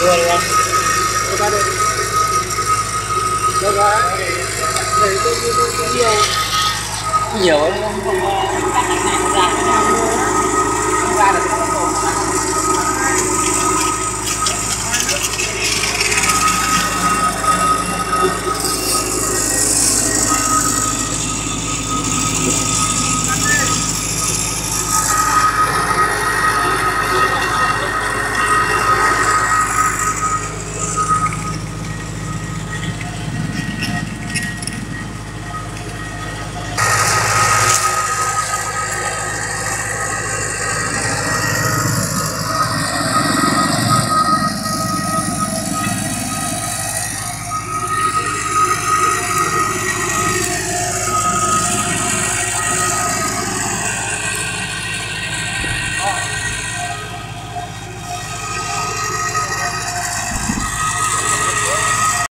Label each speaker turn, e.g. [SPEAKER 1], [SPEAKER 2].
[SPEAKER 1] Rồi lắm, ta được. Rồi. Để tôi tôi nhiều.
[SPEAKER 2] nhiều ấy không có